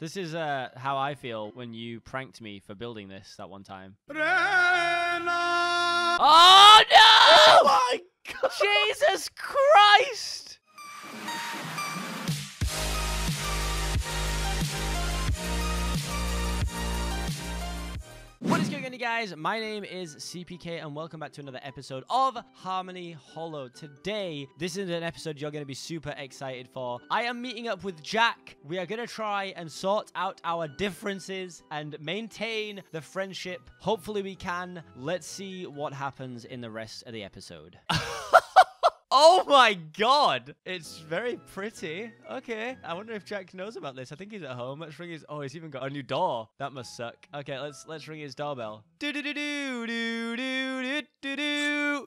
This is uh, how I feel when you pranked me for building this that one time. Oh Oh no! my god! Jesus Christ! Going guys? My name is CPK, and welcome back to another episode of Harmony Hollow. Today, this is an episode you're going to be super excited for. I am meeting up with Jack. We are going to try and sort out our differences and maintain the friendship. Hopefully, we can. Let's see what happens in the rest of the episode. Oh my god! It's very pretty. Okay. I wonder if Jack knows about this. I think he's at home. Let's ring his oh, he's even got a new door. That must suck. Okay, let's let's ring his doorbell. Do do do do do do do do do.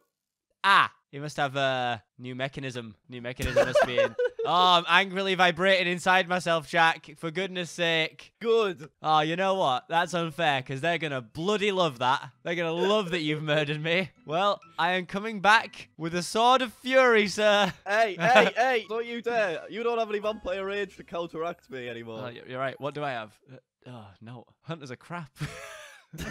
Ah, he must have a new mechanism. New mechanism must be in. Oh, I'm angrily vibrating inside myself, Jack. For goodness sake. Good. Oh, you know what? That's unfair because they're going to bloody love that. They're going to love that you've murdered me. Well, I am coming back with a sword of fury, sir. Hey, hey, hey! Don't you dare! You don't have any vampire rage to counteract me anymore. Oh, you're right. What do I have? Uh, Oh, no. Hunters are crap.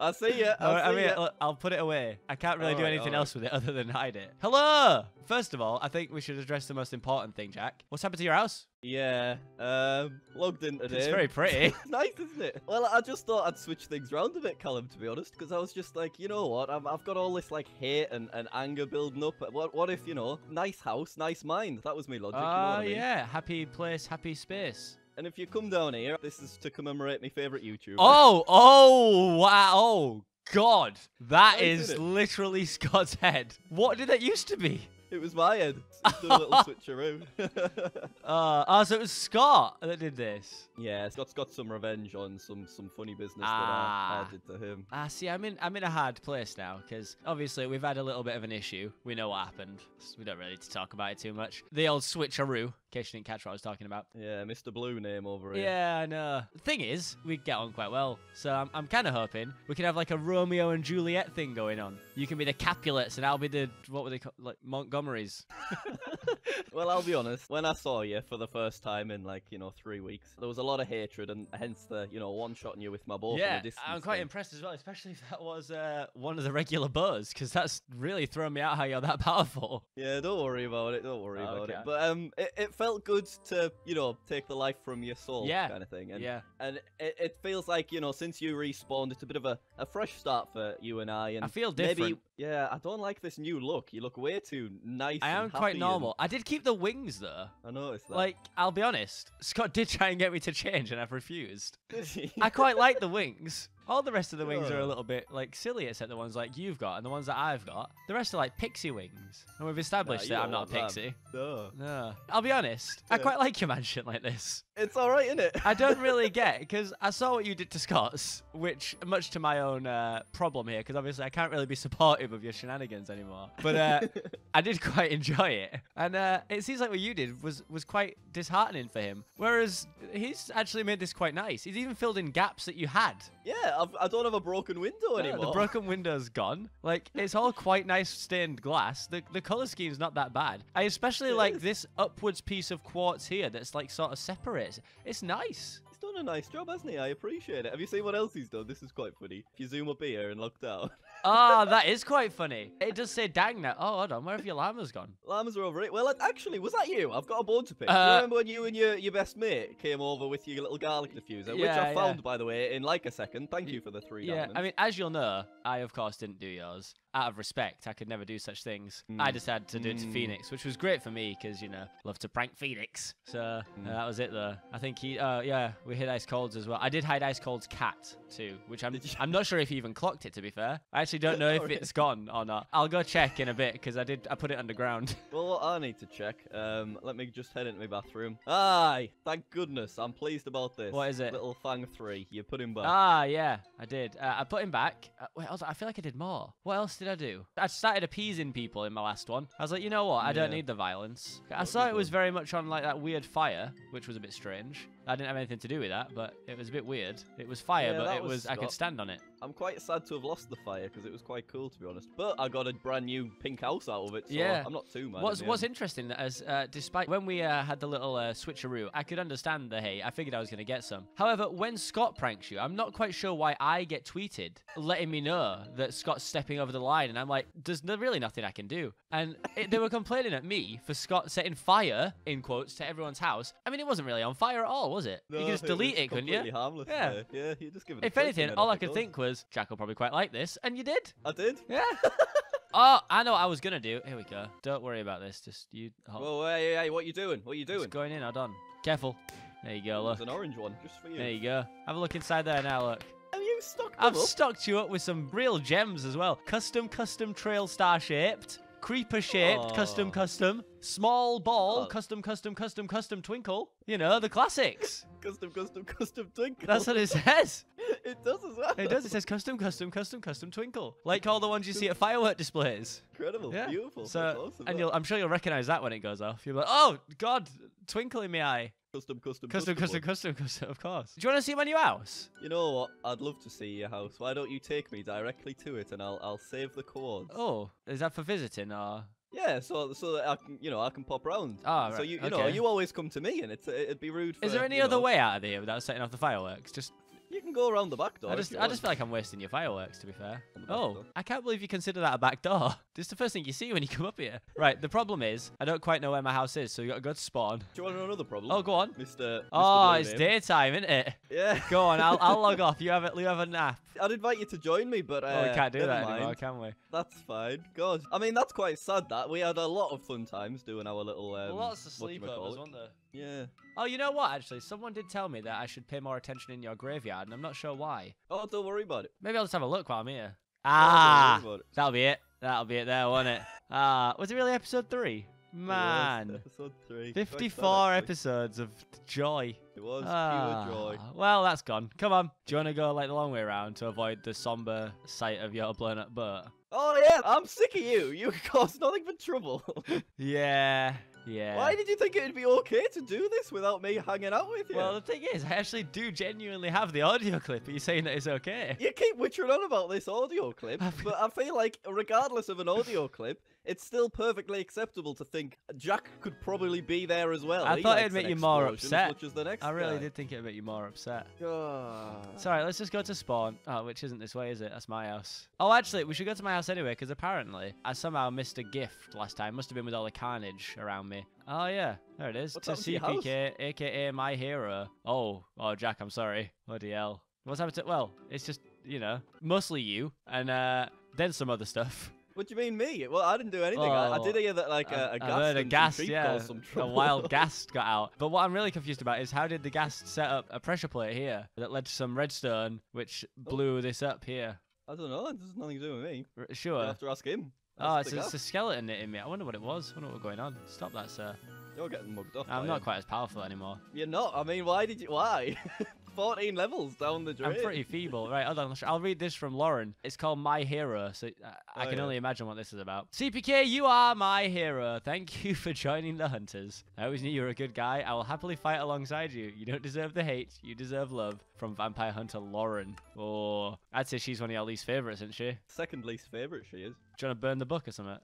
I see ya. I, I, I see mean, ya. look, I'll put it away. I can't really do Alright, anything alright. else with it other than hide it. Hello! First of all, I think we should address the most important thing, Jack. What's happened to your house? Yeah. Um, logged in today. It's very pretty. nice, isn't it? Well, I just thought I'd switch things around a bit, Callum, to be honest, because I was just like, you know what? I've, I've got all this like hate and, and anger building up. What what if you know, nice house, nice mind? That was me logic. you know what I mean? yeah. Happy place, happy space. And if you come down here, this is to commemorate my favorite YouTuber. Oh, oh, wow. Oh, God. That is literally Scott's head. What did that used to be? It was my head. Just a little switcheroo. Uh, oh, so it was Scott that did this. Yeah, Scott's got some revenge on some some funny business Ah. that I, I did to him. Ah, see, I'm in I'm in a hard place now because obviously we've had a little bit of an issue. We know what happened. so we don't really need to talk about it too much. The old switcheroo, in case you didn't catch what I was talking about. Yeah, Mr. Blue name over here. Yeah, I know. The thing is, we get on quite well, so I'm, I'm kind of hoping we can have like a Romeo and Juliet thing going on. You can be the Capulets, and I'll be the what were they called, like Montgomerys. Well, I'll be honest. When I saw you for the first time in like you know three weeks, there was a lot of hatred, and hence the you know one shotting you with my bow from yeah, a distance. I'm quite thing. impressed as well, especially if that was uh, one of the regular bows, because that's really thrown me out how you're that powerful. Yeah, don't worry about it. Don't worry Oh, about okay. it. But um, it, it felt good to you know take the life from your soul, Yeah, kind of thing. And yeah. and it, it feels like you know since you respawned, it's a bit of a, a fresh start for you and I. And I feel maybe different. yeah, I don't like this new look. You look way too nice. I am quite happy I did keep the wings though. I noticed that. Like, I'll be honest, Scott did try and get me to change, and I've refused. I quite like the wings. All the rest of the wings are a little bit like silly, except the ones like you've got and the ones that I've got. The rest are like pixie wings, and we've established you that I'm don't a them. pixie. no. No, I'll be honest. I quite like your mansion like this. It's all right, isn't it? I don't really get because I saw what you did to Scott's, which much to my own uh, problem here, because obviously I can't really be supportive of your shenanigans anymore. But uh, I did quite enjoy it, and uh, it seems like what you did was was quite disheartening for him. Whereas he's actually made this quite nice. He's even filled in gaps that you had. yeah, I've, I don't have a broken window anymore. the broken window's gone. Like it's all quite nice stained glass. The the color scheme's not that bad. I especially It like is. this upwards piece of quartz here that's like sort of separates. It's nice. He's done a nice job, hasn't he? I appreciate it. Have you seen what else he's done? This is quite funny. If you zoom up here and look down, Ah, that is quite funny. It does say dang now. Oh, hold on. Where have your llamas gone? llamas are over it. Well, actually, was that you? I've got a bone to pick. Do Uh, you remember when you and your, your best mate came over with your little garlic diffuser, which Yeah, I yeah. found, by the way, in like a second. Thank you for the three Yeah, diamonds. I mean, as you'll know, I of course didn't do yours. Out of respect, I could never do such things. I Mm. decided to do it to Mm. Phoenix, which was great for me because you know love to prank Phoenix. So uh, Mm. that was it though. I think he, uh, yeah, we hid Ice Cold's as well. I did hide Ice Cold's cat too, which I'm I'm not sure if he even clocked it. To be fair, I actually don't know if it's gone or not. I'll go check in a bit because I did I put it underground. Well, what I need to check. Um, let me just head into my bathroom. Aye, thank goodness. I'm pleased about this. What is it? Little Fang 3. You put him back. Ah, yeah, I did. Uh, I put him back. Uh, wait, hold on, I feel like I did more. What else did I do? I started appeasing people in my last one. I was like, you know what? I don't Yeah. need the violence. I What saw it was very much on like that weird fire, which was a bit strange. I didn't have anything to do with that, but it was a bit weird. It was fire, Yeah, but it was was I could stand on it. I'm quite sad to have lost the fire because it was quite cool to be honest. But I got a brand new pink house out of it, so Yeah. I'm not too mad. What's What's end. interesting as uh, despite when we uh, had the little uh, switcheroo, I could understand the hate. I figured I was going to get some. However, when Scott pranks you, I'm not quite sure why I get tweeted letting me know that Scott's stepping over the line, and I'm like, there's really nothing I can do. And it, they were complaining at me for Scott setting fire in quotes to everyone's house. I mean, it wasn't really on fire at all, was it? you could just delete was it, couldn't you? harmless. Yeah. yeah. You just give it. If anything, all I could think was Jack will probably quite like this, and you did. I did. Yeah. oh, I know what I was gonna do. Here we go. Don't worry about this. Just you. Hold. Whoa, hey, hey, what you doing? What you It's doing? going in. Hold on. Careful. There you go. Look. There's an orange one just for you. There you go. Have a look inside there now. Look. Have you stocked I've up? stocked you up with some real gems as well. Custom, custom trail star shaped. Creeper shaped, custom, Oh. custom, small ball, Oh. custom, custom, custom, custom twinkle. You know, the classics. Custom, custom, custom twinkle. That's what it says. it does as well. It does. It says custom, custom, custom, custom twinkle. Like all the ones you see at firework displays. Incredible. Yeah. Beautiful. So, awesome. and you'll, I'm sure you'll recognize that when it goes off. You'll be like, oh, God, twinkle in my eye. Custom, custom, Custom, custom, custom, custom, of course. Do you want to see my new house? You know what? I'd love to see your house. Why don't you take me directly to it and I'll I'll save the coords. Oh, is that for visiting or? Yeah, so so that I can you know I can pop round. Ah, So right, you you know you always come to me and it's it'd be rude. For, Is there any other know- way out of here without setting off the fireworks? Just, You can go around the back door. I just, I just feel like I'm wasting your fireworks. To be fair. On the back Oh, door. I can't believe you consider that a back door. This is the first thing you see when you come up here. Right. The problem is I don't quite know where my house is, so you got to go to spawn. Do you want to know another problem? Oh, go on. Mr. Mr. Oh, No it's daytime, isn't it? Yeah. Go on. I'll, I'll log off. You have a, you have a nap. I'd invite you to join me, but uh, oh, we can't do that mind. anymore, can we? That's fine. God, I mean that's quite sad. That we had a lot of fun times doing our little. Um, Lots of sleepovers, wasn't there? Yeah. Oh, you know what? Actually, someone did tell me that I should pay more attention in your graveyard, and I'm not sure why. Oh, don't worry about it. Maybe I'll just have a look while I'm here. Ah, don't worry about it. that'll be it. That'll be it there, won't it? Ah, was it really episode three? Man, episode three. 54 actually. episodes of joy. It was Ah, pure joy. Well, that's gone. Come on. Do you want to go like the long way around to avoid the somber sight of your blown up boat? Oh yeah, I'm sick of you. You cause nothing but trouble. Yeah, yeah. Why did you think it'd be okay to do this without me hanging out with you? Well, the thing is, I actually do genuinely have the audio clip. Are you saying that it's okay? you keep witching on about this audio clip, but I feel like, regardless of an audio clip, it's still perfectly acceptable to think Jack could probably be there as well. I He thought it'd make you more upset. As much as the next I really guy. did think it'd make you more upset. God. Alright, let's just go to spawn. Oh, which isn't this way, is it? That's my house. Oh, actually, we should go to my house anyway, because apparently I somehow missed a gift last time. Must have been with all the carnage around me. Oh, yeah. There it is. What's to happened to your house? CPK, aka my hero. Oh, oh, Jack, I'm sorry. Bloody hell. What's happened to. Well, it's just, you know, mostly you, and uh, then some other stuff. What do you mean me? Well, I didn't do anything. I, I Oh, did hear that like a, a gas a gas, yeah, a wild gas got out. But what I'm really confused about is how did the gas set up a pressure plate here that led to some redstone, which Oh. blew this up here? I don't know. This has nothing to do with me. R- You have to ask him. Oh, it's, the it's a skeleton in me. I wonder what it was. I wonder what's going on. Stop that, sir. You're getting mugged off. I'm not him. quite as powerful anymore. You're not. I mean, why did you? Why? 14 levels down the drain. I'm pretty feeble. Right, hold on. I'll read this from Lauren. It's called My Hero, so uh, I Oh, can yeah. only imagine what this is about. CPK, you are my hero. Thank you for joining the Hunters. I always knew you were a good guy. I will happily fight alongside you. You don't deserve the hate. You deserve love. From Vampire Hunter Lauren. Oh, I'd say she's one of your least favorites, isn't she? Second least favorite she is. Do you want to burn the book or something?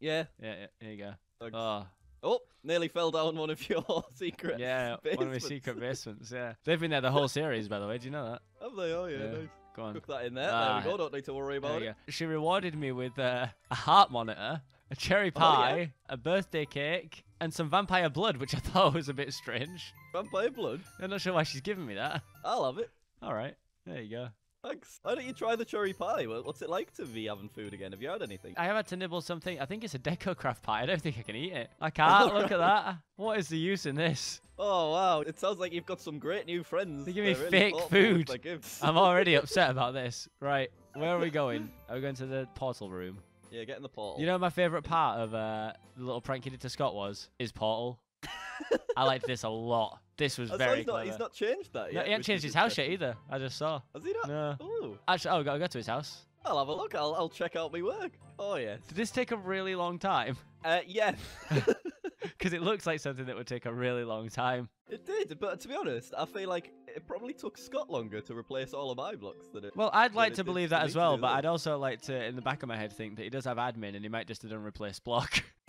Yeah. Yeah, yeah here you go. thanks. Oh, Oh, nearly fell down one of your secret. yeah, one of my secret basements. Yeah, they've been there the whole series, by the way. Do you know that? Have they? Oh yeah, Yeah. nice. Go on. Cook that in there. Ah, there we go. Don't need to worry about it. She rewarded me with uh, a heart monitor, a cherry Oh, yeah? pie, a birthday cake, and some vampire blood, which I thought was a bit strange. Vampire blood. I'm not sure why she's giving me that. I'll have it. All right, there you go. Thanks. Why don't you try the cherry pie? What's it like to be having food again? Have you had anything? I have had to nibble something. I think it's a Decocraft pie. I don't think I can eat it. I can't. Look at that. What is the use in this? Oh wow! It sounds like you've got some great new friends. They give me They're fake food. I'm already upset about this. Right, where are we going? Are we going to the portal room? yeah, get in the portal. You know, my favorite part of uh, the little prank you did to Scott was is portal. I liked this a lot. This was why very he's not, he's not changed that No, he hasn't changed his house yet either. I just saw. Has he not? No. Oh, Actually, oh, gotta go to his house. I'll have a look. I'll, I'll check out my work. Oh yeah. Did this take a really long time? Uh, yes. Because it looks like something that would take a really long time. it did, but to be honest, I feel like it probably took Scott longer to replace all of my blocks than it. Well, I'd like to believe that as well, but. I'd also like to, in the back of my head, think that he does have admin and he might just have done replace block.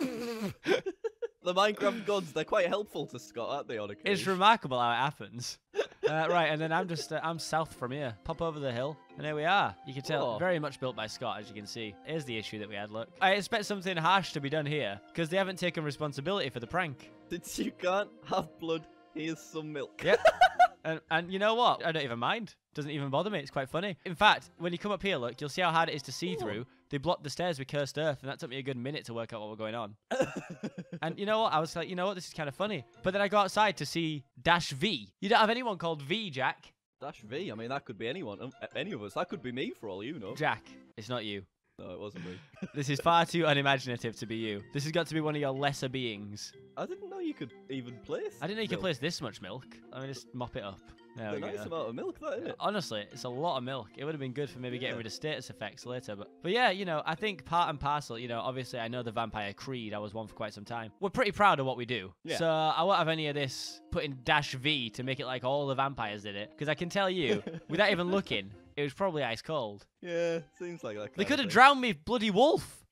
the Minecraft gods, they're quite helpful to Scott, aren't they, on occasion? it's remarkable how it happens. Uh, right, and then I'm just, uh, I'm south from here. Pop over the hill, and here we are. You can tell, Oh. very much built by Scott, as you can see. Here's the issue that we had, look. I expect something harsh to be done here, because they haven't taken responsibility for the prank. Since you can't have blood, here's some milk. Yep. and, and you know what? I don't even mind. Doesn't even bother me. It's quite funny. In fact, when you come up here, look, you'll see how hard it is to see Oh. through. They blocked the stairs with cursed earth, and that took me a good minute to work out what was going on. And you know what? I was like, you know what? This is kind of funny. But then I go outside to see Dash V. You don't have anyone called V, Jack. Dash V, I mean, that could be anyone, um, any of us. That could be me for all you know. Jack, it's not you. No, it wasn't me. This is far too unimaginative to be you. This has got to be one of your lesser beings. I didn't know you could even place. I didn't know you could place this much milk. I mean, just mop it up. There It's a nice amount of milk, that isn't it? Honestly, it's a lot of milk. It would have been good for maybe getting rid of status effects later, but but yeah, you know, I think part and parcel. You know, obviously, I know the Vampire Creed. I was one for quite some time. We're pretty proud of what we do. Yeah. So I won't have any of this putting dash V to make it like all the vampires did it, because I can tell you, without even looking, it was probably ice cold. Yeah, seems like that. They could have drowned me, bloody wolf,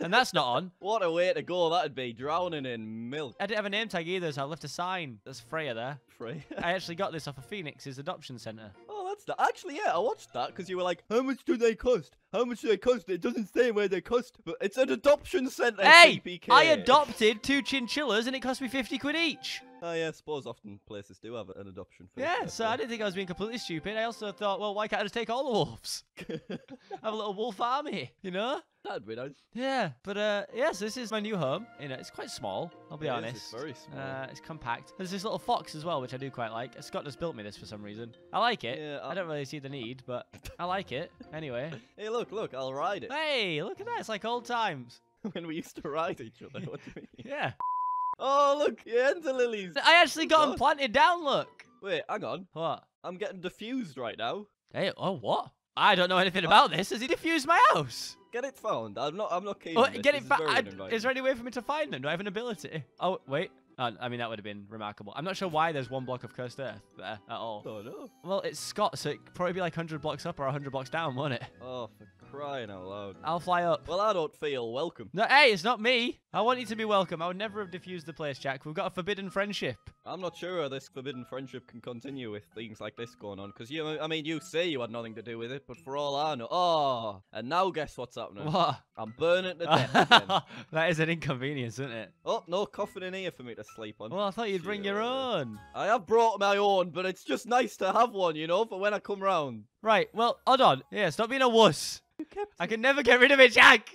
and that's not on. What a way to go that'd be, drowning in milk. I didn't have a name tag either, so I left a sign. There's Freya there. Freya? I actually got this off of Phoenix's adoption center. oh, that's that. Actually, yeah, I watched that because you were like, how much do they cost? How much do they cost? It doesn't say where they cost, but it's an adoption centre. Hey, CPK. I adopted two chinchillas and it cost me 50 quid each. Oh yeah, I suppose often places do have an adoption. fee, Yeah, so I didn't think I was being completely stupid. I also thought, well, why can't I just take all the wolves? Have a little wolf army, you know? That'd be nice. Yeah, but uh, yes, this is my new home. You know, it's quite small. I'll be It is, honest. it's very small. Uh, it's compact. There's this little fox as well, which I do quite like. Scott just built me this for some reason. I like it. Yeah, I I- don't really see the need, but I like it anyway. Hey, look, look, I'll ride it. Hey, look at that! It's like old times. when we used to ride each other. What do you mean? Yeah, Oh, look, ender lilies. I actually oh, got them planted down. Look. Wait, hang on. What? I'm getting diffused right now. Hey, oh what? I don't know anything oh. about this. Has he diffused my house? Get it found. I'm not. I'm not oh, keen. Oh, on this. get This it is back. very I- uninviting. Is there any way for me to find them? Do I have an ability? Oh, wait. Oh, I mean, that would have been remarkable. I'm not sure why there's one block of cursed earth there at all. Oh no. Well, it's Scott, so it'd probably be like 100 blocks up or 100 blocks down, won't it? Oh, for crying out loud. I'll fly up. Well, I don't feel welcome. No, hey, it's not me. I want you to be welcome. I would never have diffused the place, Jack. We've got a forbidden friendship. I'm not sure how this forbidden friendship can continue with things like this going on. Because you, I mean, you say you had nothing to do with it, but for all I know, oh, and now guess what's happening? What? I'm burning to death again. that is an inconvenience, isn't it? Oh, no coffin in here for me to sleep on. Well, I thought you'd bring your own. I have brought my own, but it's just nice to have one, you know, for when I come round. Right, well, hold on. Yeah, stop being a wuss. You kept I can never get rid of it, Jack.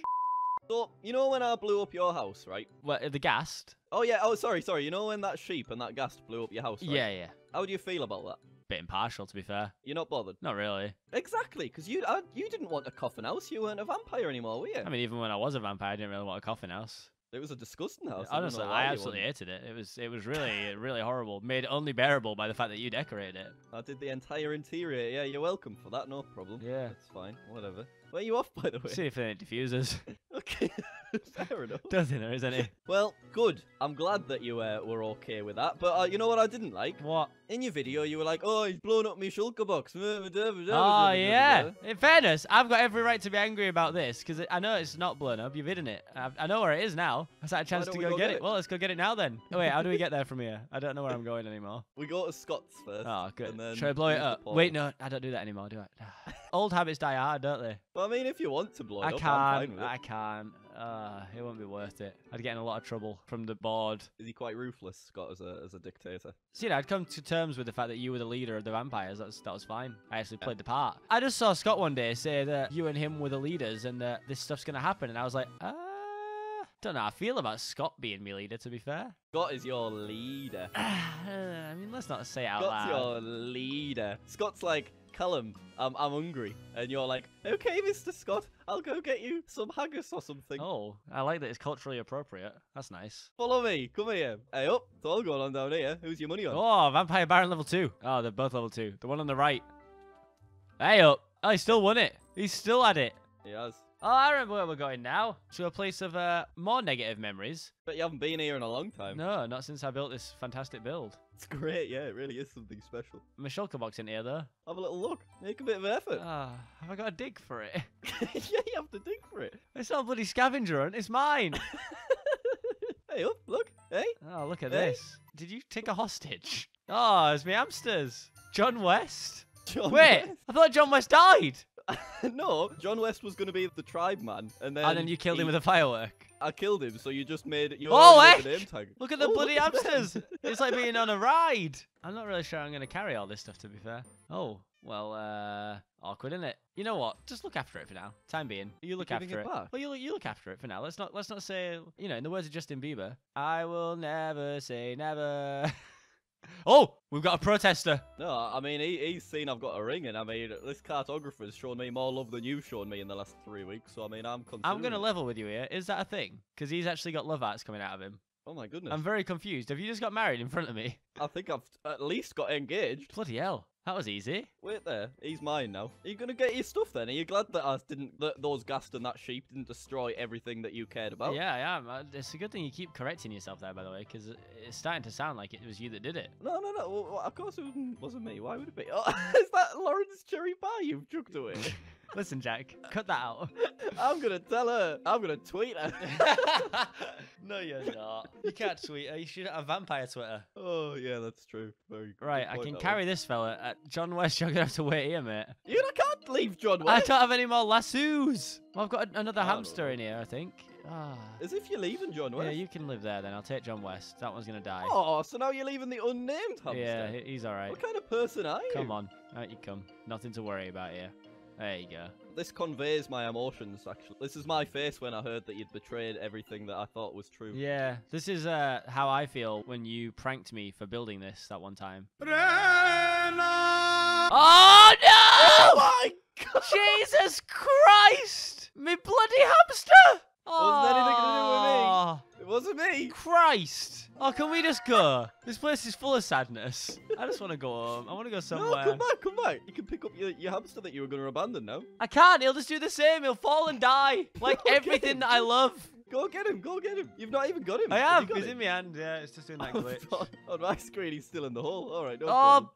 So, you know when I blew up your house, right? What, the ghast? Oh yeah, oh sorry, sorry. You know when that sheep and that ghast blew up your house, right? Yeah, yeah. How do you feel about that? Bit impartial, to be fair. You're not bothered? Not really. Exactly, because you uh, you didn't want a coffin house. You weren't a vampire anymore, were you? I mean, even when I was a vampire, I didn't really want a coffin house. It was a disgusting house. I Honestly, know I absolutely hated it. It was it was really really horrible. Made only bearable by the fact that you decorated it. I did the entire interior. Yeah, you're welcome for that. No problem. Yeah. That's fine. Whatever. Where are you off, by the way? See if it diffuses. okay. Fair enough. Doesn't there, isn't it? Well, good. I'm glad that you uh, were okay with that. But uh, you know what I didn't like? What? In your video, you were like, "Oh, he's blown up my shulker box." Oh yeah. In fairness, I've got every right to be angry about this because I know it's not blown up. You've hidden it. I, I know where it is now. I've had a chance to go, go get it. it? Well, let's go get it now then. Oh wait, how do we get there from here? I don't know where I'm going anymore. We go to Scott's first. Oh, good. and then Should I blow it up? Wait, no, I don't do that anymore, do I? Old habits die hard, don't they? Well, I mean, if you want to blow it I up, can't. I can't. Uh, it won't be worth it. I'd get in a lot of trouble from the board. Is he quite ruthless, Scott, as a as a dictator? See, I'd come to terms with the fact that you were the leader of the vampires. That's that was fine. I actually Yeah. played the part. I just saw Scott one day say that you and him were the leaders and that this stuff's gonna happen, and I was like, ah, don't know how I feel about Scott being me leader. To be fair, Scott is your leader. I mean, let's not say it out Scott's loud. your leader. Scott's like, Callum, I'm I'm hungry, and you're like, okay, Mr. Scott, I'll go get you some haggis or something. Oh, I like that it's culturally appropriate. That's nice. Follow me, come here. Hey up, it's all going on down here. Who's your money on? Oh, Vampire Baron level two. Oh, they're both level two. The one on the right. Hey up. Oh, he still won it. He's still at it. He has. Oh, I remember where we're going now. To a place of uh, more negative memories. But you haven't been here in a long time. No, not since I built this fantastic build. It's great, yeah, it really is something special. My shulker box in here, though. Have a little look. Make a bit of effort. Ah, have I got a dig for it? yeah, you have to dig for it. It's not a bloody scavenger hunt. It's mine. hey, up, look. Hey. oh, look at Hey. this. Did you take a hostage? Oh, it's me hamsters. John West. John Wait, I thought John West died. No, John West was going to be the tribe man, and then and then you killed him with a firework. I killed him, so you just made your Oh, heck! name tag. Look at the Oh, bloody hamsters. it's like being on a ride. I'm not really sure I'm going to carry all this stuff, to be fair. Oh, well, uh, awkward, isn't it? You know what? Just look after it for now. Time being, you look giving after it it. Well, you look, you look after it for now. Let's not let's not say, you know, in the words of Justin Bieber, I will never say never. oh, we've got a protester. No, I mean he, he's seen I've got a ring, and I mean this cartographer's shown me more love than you've shown me in the last three weeks. So I mean I'm. I'm going to level with you here. Is that a thing? Because he's actually got love arts coming out of him. Oh my goodness! I'm very confused. Have you just got married in front of me? I think I've at least got engaged. Bloody hell. That was easy. Wait there, he's mine now. Are you gonna get your stuff then? Are you glad that I didn't, that those ghast and that sheep didn't destroy everything that you cared about? Yeah, I am. Uh, It's a good thing you keep correcting yourself there, by the way, because it's starting to sound like it was you that did it. No, no, no. Well, well, of course it wasn't, wasn't me. Why would it be? Oh, is that Lauren's cherry pie you've chucked away? Listen, Jack, cut that out. I'm gonna tell her. I'm gonna tweet her. no, you're not. You can't tweet her. You should have vampire Twitter. oh yeah, that's true. Very Right, I can carry one. this fella. Uh, John West, you're gonna have to wait here, mate. You know, can't leave John West. I West. don't have any more lassos. Well, I've got a- another I hamster in here, I think. Ah. As if you're leaving John West. Yeah, you can live there then. I'll take John West. That one's gonna die. Oh, so now you're leaving the unnamed hamster. yeah, he's all right. What kind of person are you? Come on, out you come. Nothing to worry about here. There you go. This conveys my emotions. Actually, this is my face when I heard that you'd betrayed everything that I thought was true. Yeah, this is uh, how I feel when you pranked me for building this that one time. Oh Oh no! my god! Jesus Christ! Me bloody hamster! Wasn't anything to do with me. Oh, It wasn't me. Christ! Oh, can we just go? This place is full of sadness. I just want to go home. I want to go somewhere. No, come back, come back. You can pick up your, your hamster that you were going to abandon now. I can't. He'll just do the same. He'll fall and die. Like everything that I love. Go get him, go get him. You've not even got him. I you have. He's him? in my hand. Yeah, it's just doing that oh, glitch. on, on oh, my screen, he's still in the hole. All right, no Oh,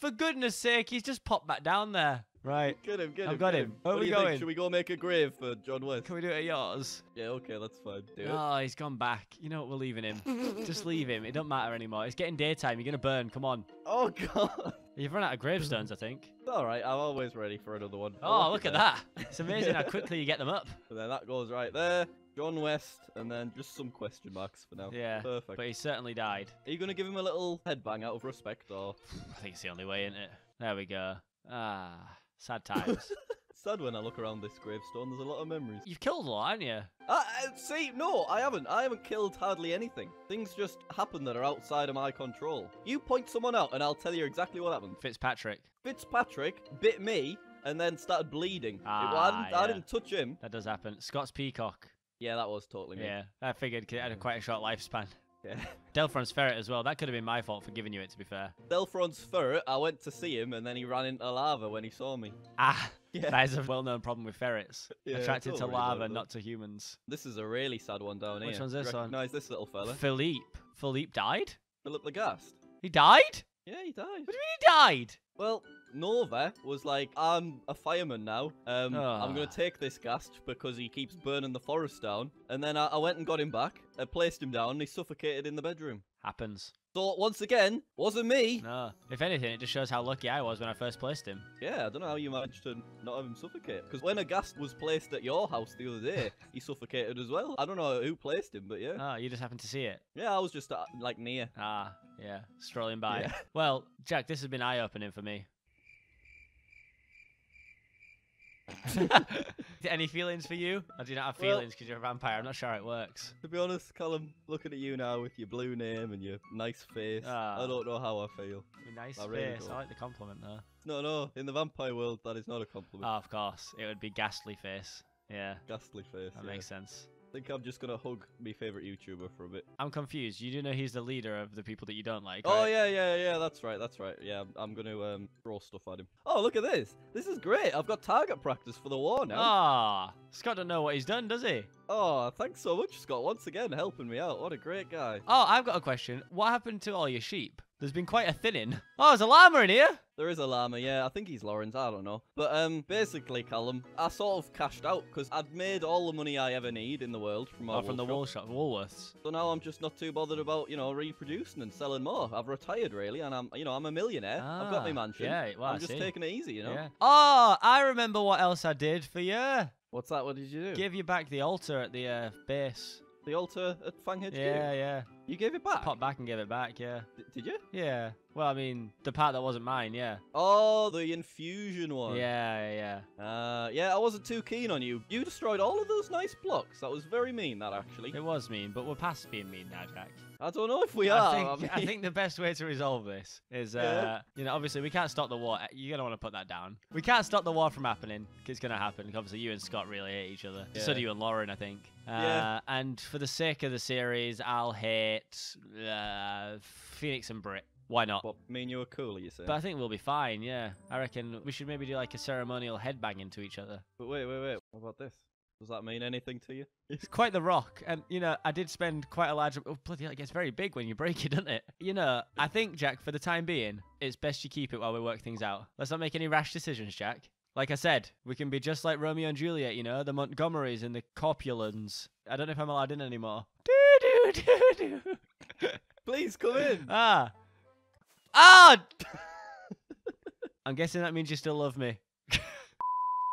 for goodness sake, he's just popped back down there. Right. Get him, get I've him. got get him. Where What are we you think? going? Should we go make a grave for John West? Can we do it at yours? Yeah, okay, that's fine. Do it. Oh, he's gone back. You know what? We're leaving him. just leave him. It don't matter anymore. It's getting daytime. You're gonna burn. Come on. Oh god. You've run out of gravestones, I think. All right. I'm always ready for another one. Oh, look at there. that. It's amazing how quickly you get them up. And then that goes right there. John West, and then just some question marks for now. Yeah. Perfect. But he certainly died. Are you gonna give him a little headbang out of respect, or I think it's the only way, isn't it? There we go. Ah, sad times. sad when I look around this gravestone? There's a lot of memories. You've killed a lot, haven't you? Uh, uh, see, no, I haven't. I haven't killed hardly anything. Things just happen that are outside of my control. You point someone out, and I'll tell you exactly what happened. Fitzpatrick. Fitzpatrick bit me and then started bleeding. It- well, I, Ah, didn't, I didn't touch him. That does happen. Scott's Peacock. Yeah, that was totally me. Yeah, I figured it had a quite a short lifespan. Yeah. Delphron's ferret as well. That could have been my fault for giving you it, to be fair. Delphron's ferret, I went to see him, and then he ran into lava when he saw me. Ah, Yeah. that is a well-known problem with ferrets. Yeah, Attracted to lava, not to humans. This is a really sad one down Which here. one's this one? Recognize this little fella? Philippe. Philippe died? Philip Lagast. He died? Yeah, he died. What do you mean he died? Well, Nova was like, I'm a fireman now. Um, I'm gonna Ah. take this ghast because he keeps burning the forest down. And then I, I went and got him back. I placed him down. and He suffocated in the bedroom. Happens. So once again, wasn't me. No. If anything, it just shows how lucky I was when I first placed him. Yeah, I don't know how you managed to not have him suffocate. Because when a ghast was placed at your house the other day, he suffocated as well. I don't know who placed him, but yeah. Oh, you just happened to see it. Yeah, I was just uh, like near. Ah, yeah. Strolling by. Yeah. Well, Jack, this has been eye-opening for me. Any feelings for you? I do not have feelings because you're a vampire? I'm not sure how it works. To be honest, Callum, looking at you now with your blue name and your nice face, Ah. I don't know how I feel. Your nice I really face. I don't. like the compliment though. No, no, in the vampire world, that is not a compliment. Oh, of course. It would be ghastly face. Yeah, Ghastly face. that yeah. makes sense. I think I'm just gonna hug my favorite YouTuber for a bit. I'm confused. You do know he's the leader of the people that you don't like, Oh right? yeah, yeah, yeah. That's right. That's right. Yeah, I'm, I'm gonna um throw stuff at him. Oh, look at this. This is great. I've got target practice for the war now. Ah, Scott don't know what he's done, does he? Oh, thanks so much, Scott. Once again, helping me out. What a great guy. Oh, I've got a question. What happened to all your sheep? There's been quite a thinning. Oh, there's a llama in here. There is a llama, yeah. I think he's Lawrence. I don't know. But um, basically, Callum, I sort of cashed out because I'd made all the money I ever need in the world from our Oh, from the wool wool shop. Woolworths. So now I'm just not too bothered about you know reproducing and selling more. I've retired really, and I'm you know I'm a millionaire. I've got my Ah, mansion. yeah, well, I I'm just see. taking it easy, you know. Yeah. Oh, I remember what else I did for you. What's that? What did you do? Give you back the altar at the uh, base. The altar at Fang HQ. Yeah, yeah. You gave it back. Pop back and gave it back. Yeah. D- did you? Yeah. Well, I mean, the part that wasn't mine. Yeah. Oh, the infusion one. Yeah, yeah. Uh, yeah, I wasn't too keen on you. You destroyed all of those nice blocks. That was very mean, that actually. It was mean, but we're past being mean now, Jack. I don't know if we are. I think, I mean- think the best way to resolve this is, uh, Yeah. you know, obviously we can't stop the war. You're gonna want to put that down. We can't stop the war from happening. It's gonna happen. Obviously, you and Scott really hate each other. So Yeah. do you and Lauren, I think. Uh, Yeah. And for the sake of the series, I'll hate uh, Phoenix and Brit. Why not? What, me and you are cool, you say? But I think we'll be fine. Yeah, I reckon we should maybe do like a ceremonial headbang into each other. But wait, wait, wait. What about this? Does that mean anything to you? It's quite the rock, and you know, I did spend quite a large. Oh, bloody hell, it gets very big when you break it, doesn't it? You know, I think Jack, for the time being, it's best you keep it while we work things out. Let's not make any rash decisions, Jack. Like I said, we can be just like Romeo and Juliet, you know, the Montgomerys and the Copulans. I don't know if I'm allowed in anymore. Do do do do. Please come in. Ah, ah. I'm guessing that means you still love me.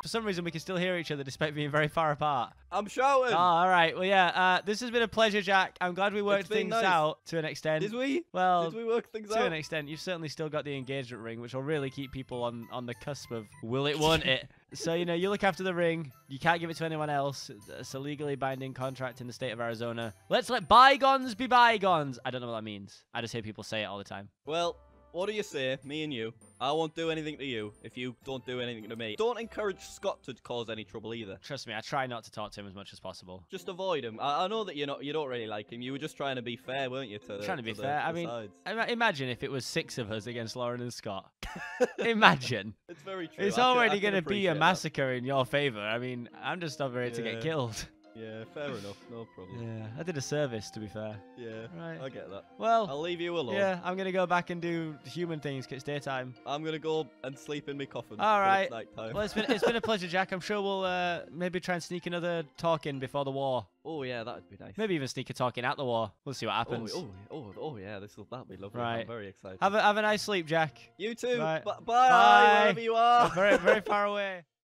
For some reason, we can still hear each other despite being very far apart. I'm shouting. Oh, all right. Well, yeah. Uh, this has been a pleasure, Jack. I'm glad we worked things nice. out to an extent. Did we? Well, Did we work things to out? To an extent, you've certainly still got the engagement ring, which will really keep people on on the cusp of will it, won't it? so you know, you look after the ring. You can't give it to anyone else. It's a legally binding contract in the state of Arizona. Let's let bygones be bygones. I don't know what that means. I just hear people say it all the time. Well, what do you say, me and you? I won't do anything to you if you don't do anything to me. Don't encourage Scott to cause any trouble either. Trust me, I try not to talk to him as much as possible. Just avoid him. I, I know that you're not, you don't really like him. You were just trying to be fair, weren't you? To the, trying to be the- fair. I mean, sides. Imagine if it was six of us against Lauren and Scott. Imagine. it's very true. It's I already going to be a appreciate that. massacre in your favor. I mean, I'm just not ready to get killed. Yeah, fair enough. No problem. Yeah, I did a service, to be fair. Yeah, Right. I get that. Well, I'll leave you alone. yeah, I'm going to go back and do human things 'cause it's daytime. I'm gonna go and sleep in my coffin. All right. till. It's night time. Well, it's been, it's been a pleasure, Jack. I'm sure we'll uh, maybe try and sneak another talk in before the war. oh yeah, that'd be nice. Maybe even sneak a talk in at the war. We'll see what happens. Oh, oh, oh, oh, yeah, this will that'll be lovely. Right. I'm very excited. Have, a, have a nice sleep, Jack. you too. Right. B- bye, Bye. wherever you are. very, very far away.